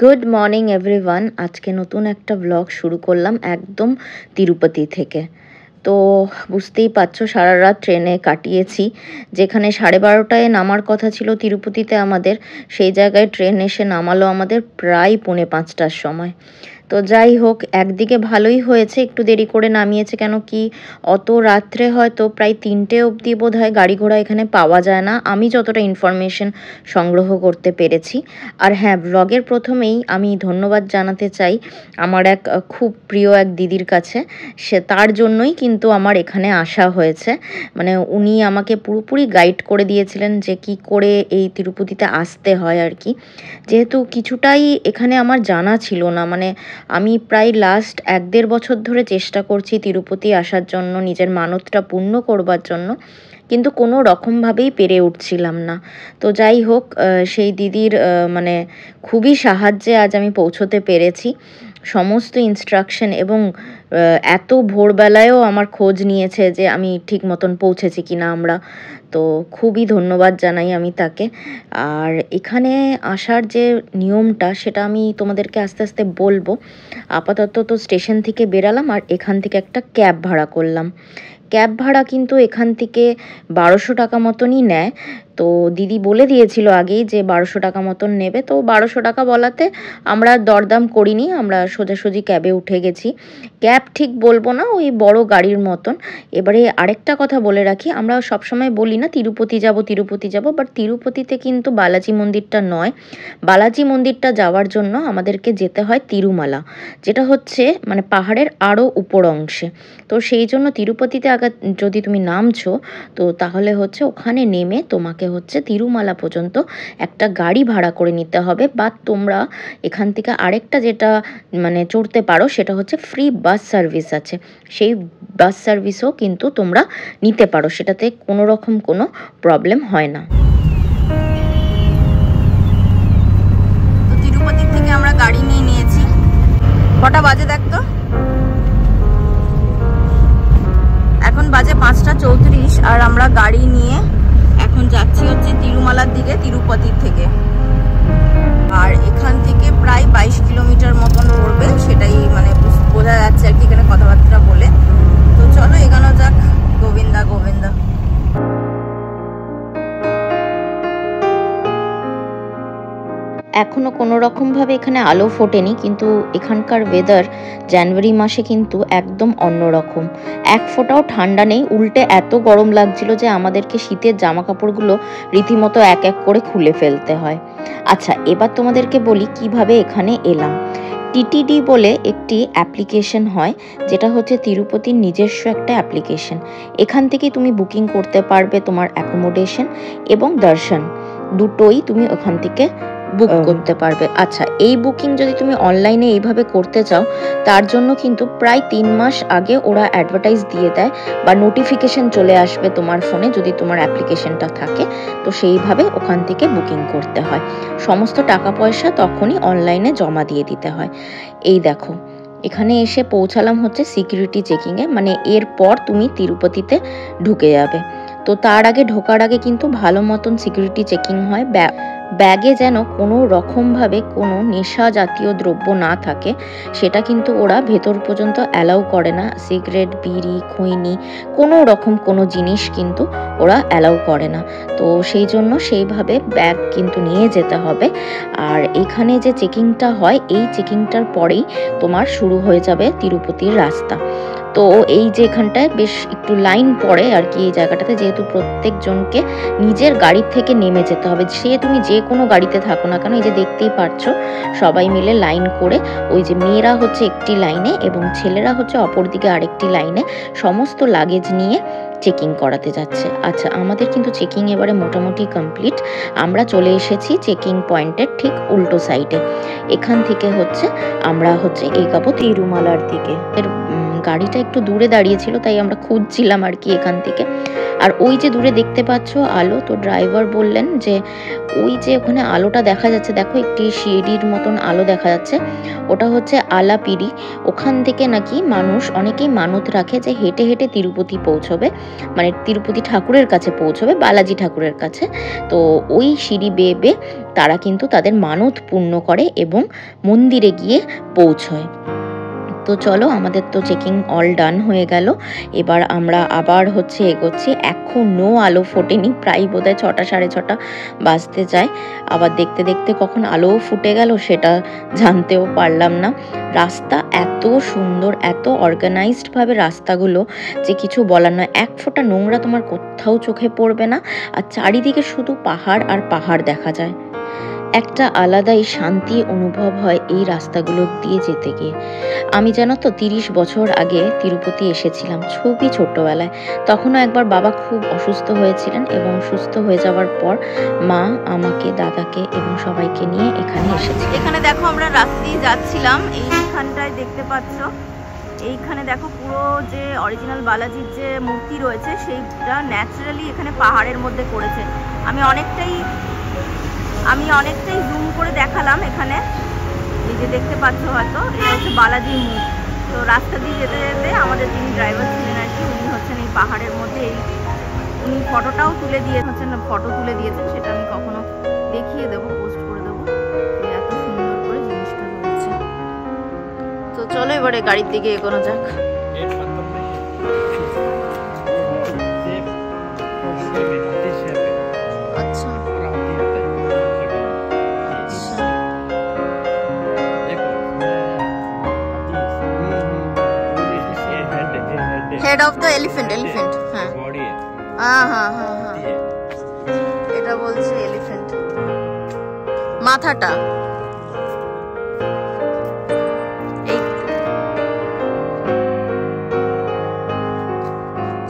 Good morning everyone আজকে নতুন একটা ব্লগ শুরু করলাম একদম তিরুপতি থেকে। তো বুঝতেই পারছ সারা রাত ট্রেনে কাটিয়েছি। যেখানে সাড়ে বারোটায় নামার কথা ছিল তিরুপতিতে আমাদের, সেই জায়গায় ট্রেন এসে নামালো আমাদের প্রায় পৌনে পাঁচটার সময়। তো যাই হোক, একদিকে ভালোই হয়েছে, একটু দেরি করে নামিয়েছে কেন কি? অত রাত্রে হয়তো প্রায় তিনটে অবধি বোধ হয় গাড়ি ঘোড়া এখানে পাওয়া যায় না। আমি যতটা ইনফরমেশন সংগ্রহ করতে পেরেছি। আর হ্যাঁ ব্লগের প্রথমেই আমি ধন্যবাদ জানাতে চাই আমার এক খুব প্রিয় এক দিদির কাছে। সে তার জন্যই কিন্তু আমার এখানে আসা হয়েছে। মানে উনি আমাকে পুরোপুরি গাইড করে দিয়েছিলেন যে কি করে এই তিরুপতিতে আসতে হয় আর কি। যেহেতু কিছুটাই এখানে আমার জানা ছিল না মানে আমি প্রায় লাস্ট এক দেড় বছর ধরে চেষ্টা করছি তিরুপতি আসার জন্য, নিজের মানতটা পূর্ণ করবার জন্য, কিন্তু কোনো রকমভাবেই পেরে উঠছিলাম না। তো যাই হোক সেই দিদির মানে খুবই সাহায্যে আজ আমি পৌঁছতে পেরেছি। সমস্ত ইনস্ট্রাকশন এবং এত ভোরবেলায়ও আমার খোঁজ নিয়েছে যে আমি ঠিক মতন পৌঁছেছি কি না আমরা। তো খুবই ধন্যবাদ জানাই আমি তাকে। আর এখানে আসার যে নিয়মটা, সেটা আমি তোমাদেরকে আস্তে আস্তে বলব। আপাতত তো স্টেশন থেকে বেরালাম আর এখান থেকে একটা ক্যাব ভাড়া করলাম। ক্যাব ভাড়া কিন্তু এখান থেকে বারোশো টাকা মতনই নেয়। তো দিদি বলে দিয়েছিল আগেই যে বারোশো টাকা মতন নেবে। তো বারোশো টাকা বলাতে আমরা দরদাম করিনি, আমরা সোজাসুজি ক্যাবে উঠে গেছি। ক্যাব ঠিক বলব না, ওই বড় গাড়ির মতন। এবারে আরেকটা কথা বলে রাখি, আমরা সবসময় বলি না তিরুপতি যাব তিরুপতি যাব বাট তিরুপতিতে কিন্তু বালাজি মন্দিরটা নয়। বালাজি মন্দিরটা যাওয়ার জন্য আমাদেরকে যেতে হয় তিরুমালা, যেটা হচ্ছে মানে পাহাড়ের আরও উপর অংশে। তো সেই জন্য তিরুপতিতে আগে যদি তুমি নামছো, তো তাহলে হচ্ছে ওখানে নেমে তোমাকে তোমাকে হচ্ছে তিরুমালা পর্যন্ত একটা গাড়ি ভাড়া করে নিতে হবে বা তোমরা এখান থেকে আরেকটা যেটা মানে চড়তে পারো সেটা হচ্ছে ফ্রি বাস সার্ভিস আছে। সেই বাস সার্ভিসও কিন্তু তোমরা নিতে পারো, সেটাতে কোনো রকম কোনো প্রবলেম হয় না। থেকে আমরা গাড়ি নিয়ে নিয়েছি। কটা বাজে এখন বাজে পাঁচটা চৌত্রিশ আর আমরা গাড়ি নিয়ে যাচ্ছি হচ্ছে তিরুমালার দিকে, তিরুপতির থেকে। আর এখান থেকে প্রায় বাইশ কিলোমিটার মতন পড়বে, সেটাই কোনো রকমভাবে এখানে আলো ফোটেনি, কিন্তু এখানকার ওয়েদার জানুয়ারি মাসে কিন্তু একদম অন্যরকম। এক ফোঁটাও ঠান্ডা নেই, উল্টে এত গরম লাগছিল যে আমাদেরকে শীতের জামা কাপড়গুলো রীতিমতো এক এক করে খুলে ফেলতে হয়। আচ্ছা এবার তোমাদেরকে বলি কীভাবে এখানে এলাম। টিটিডি বলে একটি অ্যাপ্লিকেশন হয়, যেটা হচ্ছে তিরুপতির নিজস্ব একটা অ্যাপ্লিকেশন এখান থেকে তুমি বুকিং করতে পারবে তোমার অ্যাকোমোডেশন এবং দর্শন। দুটোই তুমি ওখান থেকে বুক করতে পারবে। আচ্ছা এই বুকিং যদি তুমি অনলাইনে এইভাবে করতে চাও তার জন্য কিন্তু প্রায় তিন মাস আগে ওরা অ্যাডভার্টাইজ দিয়ে দেয় বা নোটিফিকেশন চলে আসবে তোমার ফোনে যদি তোমার অ্যাপ্লিকেশনটা থাকে। তো সেইভাবে ওখান থেকে বুকিং করতে হয়। সমস্ত টাকা পয়সা তখনই অনলাইনে জমা দিয়ে দিতে হয়। এই দেখো এখানে এসে পৌঁছালাম হচ্ছে সিকিউরিটি চেকিংয়ে মানে এরপর তুমি তিরুপতিতে ঢুকে যাবে। তো তার আগে ঢোকার আগে কিন্তু ভালো মতন সিকিউরিটি চেকিং হয়। ব্যাগে যেন কোনো রকমভাবে কোনো নেশা জাতীয় দ্রব্য না থাকে, সেটা কিন্তু ওরা ভেতর পর্যন্ত অ্যালাউ করে না। সিগারেট বিড়ি খৈনি কোনো রকম কোনো জিনিস কিন্তু ওরা অ্যালাউ করে না। তো সেই জন্য সেইভাবে ব্যাগ কিন্তু নিয়ে যেতে হবে। আর এখানে যে চেকিংটা হয়, এই চেকিংটার পরেই তোমার শুরু হয়ে যাবে তিরুপতির রাস্তা। তো এই যে এখানটায় বেশ একটু লাইন পড়ে আর কি এই জায়গাটাতে, যেহেতু প্রত্যেকজনকে নিজের গাড়ির থেকে নেমে যেতে হবে। সে তুমি যে কোনো গাড়িতে থাকো না কেন, এই যে দেখতেই পারছ, সবাই মিলে লাইন করে ওই যে মেয়েরা হচ্ছে একটি লাইনে এবং ছেলেরা হচ্ছে অপরদিকে আরেকটি লাইনে সমস্ত লাগেজ নিয়ে চেকিং করাতে যাচ্ছে। আচ্ছা আমাদের কিন্তু চেকিং এবারে মোটামুটি কমপ্লিট। আমরা চলে এসেছি চেকিং পয়েন্টের ঠিক উল্টো সাইডে। এখান থেকে হচ্ছে আমরা হচ্ছে এগাবো তিরুমালার দিকে। এর গাড়িটা একটু দূরে দাঁড়িয়েছিল, তাই আমরা খুঁজছিলাম আর কি এখান থেকে। আর ওই যে দূরে দেখতে পাচ্ছ আলো, তো ড্রাইভার বললেন যে, ওই যে ওখানে আলোটা দেখা যাচ্ছে, দেখো একটি সিঁড়ির মতন আলো দেখা যাচ্ছে। ওটা হচ্ছে আলাপিড়ি। ওখান থেকে নাকি মানুষ, অনেকেই মানত রাখে যে হেঁটে হেঁটে তিরুপতি পৌঁছবে। মানে তিরুপতি ঠাকুরের কাছে পৌঁছবে, বালাজি ঠাকুরের কাছে। তো ওই সিঁড়ি বেয়ে বেয়ে তারা কিন্তু তাদের মানত পূর্ণ করে এবং মন্দিরে গিয়ে পৌঁছয়। তো চলো, আমাদের তো চেকিং অল ডান হয়ে গেল। এবার আমরা আবার হচ্ছে এগোচ্ছি। এখনও আলো ফোটেনি, প্রায় বোধহয় ছটা, সাড়ে ছটা বাজতে যায়। আবার দেখতে দেখতে কখন আলোও ফুটে গেল সেটা জানতেও পারলাম না। রাস্তা এত সুন্দর, এত অর্গানাইজডভাবে রাস্তাগুলো যে কিছু বলার নয়। এক ফোঁটা নোংরা তোমার কোথাও চোখে পড়বে না। আর চারিদিকে শুধু পাহাড় আর পাহাড় দেখা যায়। একটা আলাদাই শান্তি অনুভব হয় এই রাস্তাগুলো দিয়ে যেতে গিয়ে। আমি জানো তো তিরিশ বছর আগে তিরুপতি এসেছিলাম, খুবই ছোট্টবেলায়। তখনও একবার বাবা খুব অসুস্থ হয়েছিলেন এবং সুস্থ হয়ে যাওয়ার পর মা আমাকে, দাদাকে এবং সবাইকে নিয়ে এখানে এসেছি। এখানে দেখো আমরা দিয়ে যাচ্ছিলাম, এইখানটায় দেখতে পাচ্ছ। এইখানে দেখো পুরো যে অরিজিনাল বালাজির যে মূর্তি রয়েছে, সেইটা ন্যাচারালি এখানে পাহাড়ের মধ্যে করেছে আমি অনেকটাই আমি অনেকটাই জুম করে দেখালাম এখানে। এই যে দেখতে পাচ্ছ হয়তো, এটা হচ্ছে বালাজি মুখ। তো রাস্তা দিয়ে যেতে যেতে আমাদের যিনি ড্রাইভার ছিলেন আর কি, উনি হচ্ছেন এই পাহাড়ের মধ্যে এই উনি ফটোটাও তুলে দিয়ে হচ্ছেন ফটো তুলে দিয়েছেন, সেটা আমি কখনো দেখিয়ে দেবো পোস্ট করে দেবো। এত সুন্দর করে জিনিসটা রয়েছে তো চলো এবারে গাড়ির দিকে এগোনো যাক। Head of the elephant elephant হ্যাঁ হ্যাঁ হ্যাঁ হ্যাঁ হ্যাঁ এটা বলছে এলিফেন্ট মাথাটা। এই।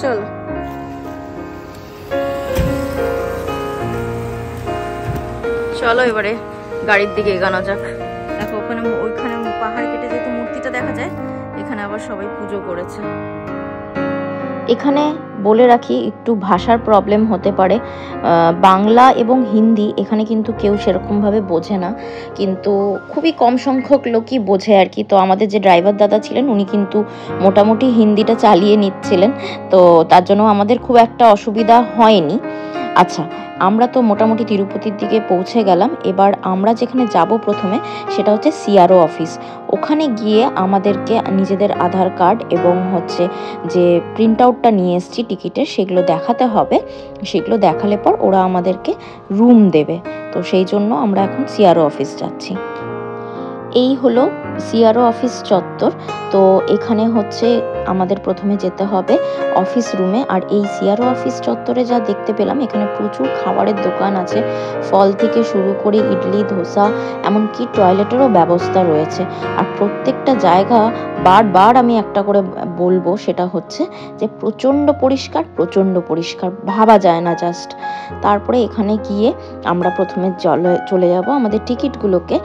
চলো। চলো এবারে গাড়ির দিকে এগানো যাক। দেখো ওখানে ওইখানে পাহাড় কেটে যেহেতু মূর্তিটা দেখা যায় এখানে আবার সবাই পুজো করেছে। এখানে বলে রাখি, একটু ভাষার প্রবলেম হতে পারে। বাংলা এবং হিন্দি এখানে কিন্তু কেউ সেরকমভাবে বোঝে না। কিন্তু খুবই কম সংখ্যক লোকই বোঝে আর কি। তো আমাদের যে ড্রাইভার দাদা ছিলেন, উনি কিন্তু মোটামুটি হিন্দিটা চালিয়ে নিচ্ছিলেন। তো তার জন্য আমাদের খুব একটা অসুবিধা হয়নি। আচ্ছা আমরা তো মোটামুটি তিরুপতির দিকে পৌঁছে গেলাম। এবার আমরা যেখানে যাব প্রথমে, সেটা হচ্ছে সিআরও অফিস। ওখানে গিয়ে আমাদেরকে নিজেদের আধার কার্ড এবং হচ্ছে যে প্রিন্ট আউটটা নিয়ে এসছি টিকিটের সেগুলো দেখাতে হবে। সেগুলো দেখালে পর ওরা আমাদেরকে রুম দেবে। তো সেই জন্য আমরা এখন সিআরও অফিস যাচ্ছি। এই হলো সিআরও অফিস চত্বর। তো এখানে হচ্ছে আমাদের প্রথমে যেতে হবে অফিস রুমে। আর এই সিআরও অফিস চত্বরে যা দেখতে পেলাম, এখানে প্রচুর খাবারের দোকান আছে। ফল থেকে শুরু করে ইডলি, ধোসা, এমনকি টয়লেটেরও ব্যবস্থা রয়েছে। আর প্রত্যেকটা জায়গা বারবার আমি একটা করে বলব, সেটা হচ্ছে যে প্রচণ্ড পরিষ্কার প্রচণ্ড পরিষ্কার। ভাবা যায় না জাস্ট তারপরে এখানে গিয়ে আমরা প্রথমে চলে যাব। আমাদের টিকিটগুলোকে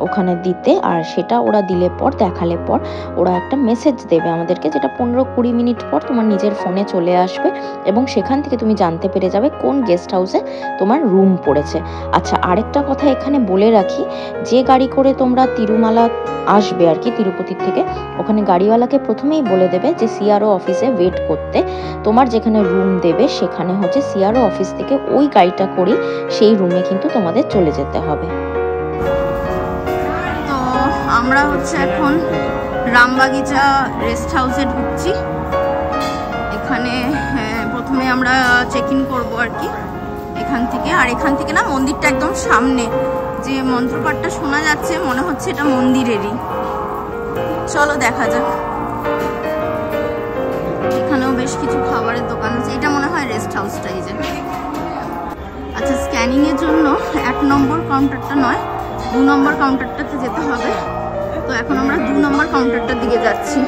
ওখানে দিতে আর সেটা ওরা দিলে পর, দেখালে পর, ওরা একটা মেসেজ দেবে আমাদেরকে যেটা পনেরো কুড়ি মিনিট পর তোমার নিজের ফোনে চলে আসবে এবং সেখান থেকে তুমি জানতে পেরে যাবে কোন গেস্ট হাউসে তোমার রুম পড়েছে। আচ্ছা আরেকটা কথা এখানে বলে রাখি, যে গাড়ি করে তোমরা তিরুমালা আসবে আর কি তিরুপতির থেকে, ওখানে গাড়িওয়ালাকে প্রথমেই বলে দেবে যে সিআরও অফিসে ওয়েট করতে। তোমার যেখানে রুম দেবে সেখানে হচ্ছে সিআরও অফিস থেকে ওই গাড়িটা করে সেই রুমে কিন্তু তোমাদের চলে যেতে হবে। আমরা হচ্ছে এখন রামবাগিচা রেস্ট হাউসে ঢুকছি। এখানে হ্যাঁ, প্রথমে আমরা চেক ইন করব আর কি এখান থেকে। আর এখান থেকে না মন্দিরটা একদম সামনে। যে মন্ত্রপাঠটা শোনা যাচ্ছে মনে হচ্ছে এটা মন্দিরেরই। চলো দেখা যাক। এখানেও বেশ কিছু খাবারের দোকান আছে। এটা মনে হয় রেস্ট হাউসটা এই যে। আচ্ছা স্ক্যানিংয়ের জন্য এক নম্বর কাউন্টারটা নয় দু নম্বর কাউন্টারটাতে যেতে হবে। তো এখন আমরা দু নম্বর কাউন্টারটার দিকে যাচ্ছি।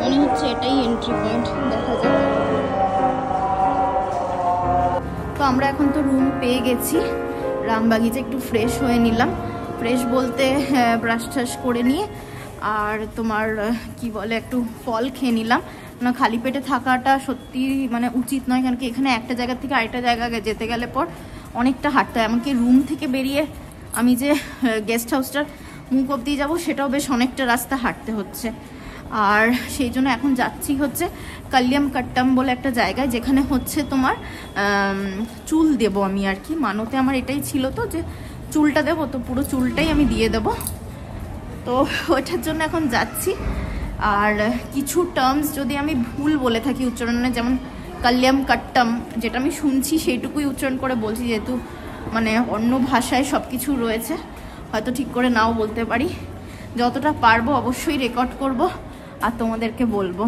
মনে হচ্ছে এটাই এন্ট্রি পয়েন্ট দেখা যাক। তো আমরা এখন তো রুম পেয়ে গেছি। রামবাগিচে একটু ফ্রেশ হয়ে নিলাম। ফ্রেশ বলতে ব্রাশ ট্রাশ করে নিয়ে আর তোমার, কি বলে, একটু ফল খেয়ে নিলাম। না, খালি পেটে থাকাটা সত্যি মানে উচিত নয় কারণ কি এখানে একটা জায়গা থেকে আরেকটা জায়গা যেতে গেলে পর অনেকটা হাঁটতে হয়। এমনকি রুম থেকে বেরিয়ে আমি যে গেস্ট হাউসটার মুখ অব্দি যাব, সেটাও বেশ অনেকটা রাস্তা হাঁটতে হচ্ছে। আর সেই জন্য এখন যাচ্ছি হচ্ছে কালিয়াম কাট্টাম বলে একটা জায়গায়, যেখানে হচ্ছে তোমার চুল দেব আমি আর কি। মানতে আমার এটাই ছিল তো যে চুলটা দেবো, তো পুরো চুলটাই আমি দিয়ে দেব। তো ওইটার জন্য এখন যাচ্ছি। আর কিছু টার্মস যদি আমি ভুল বলে থাকি উচ্চারণে, যেমন কাল্যাম কাট্টাম, যেটা আমি শুনছি সেইটুকুই উচ্চারণ করে বলছি, যেহেতু মানে অন্য ভাষায় সব কিছু রয়েছে। হয়তো ঠিক করে নাও বলতে পারি। যতটা পারব অবশ্যই রেকর্ড করব আর তোমাদেরকে বলব।